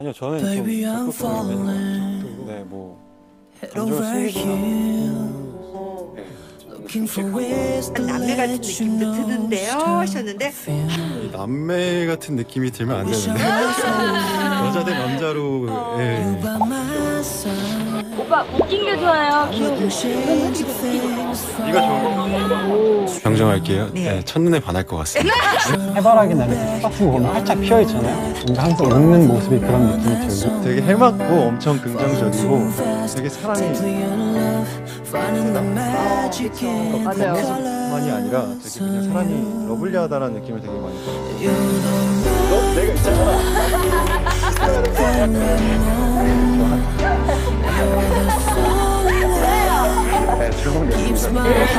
아니요 저는 좀 적극적이면서 네뭐 감정을 숨기거 남매 같은 느낌도 드는데요 하셨는데 남매 같은 느낌이 들면 안 되는데 여자 대 남자로의 웃긴 게 좋아요. 귀여 좋아요. 네가 좋은 거. 정정할게요. 네. 네. 첫눈에 반할 것 같습니다. 해바라기 날에 햇바탕 보면 활짝 피어 있잖아요. 항상 웃는 모습이 그런 느낌이 들고 되게 해맑고 엄청 긍정적이고 되게 사랑이 맞아요. 많이 아니라 되게 그냥 사랑이 러블리하다는 느낌을 되게 많이 받았어요너 내가 있잖아.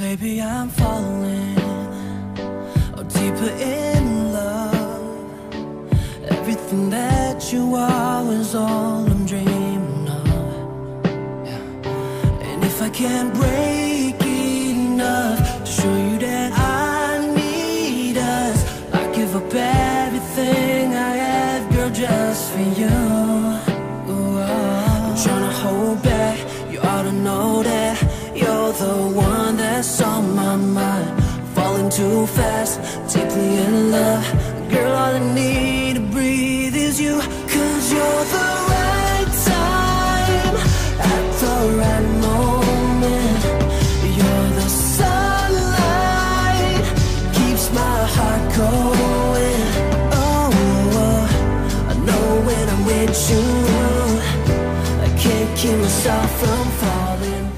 Baby, I'm falling oh, deeper in love. Everything that you are is all I'm dreaming of. And if I can't break enough to show you that I need us, I give up everything I have, girl, just for you. Ooh, oh. I'm trying to hold back. too fast Deeply in love Girl, all I need to breathe is you Cause you're the right time At the right moment You're the sunlight Keeps my heart going Oh, I know when I'm with you I can't keep myself from falling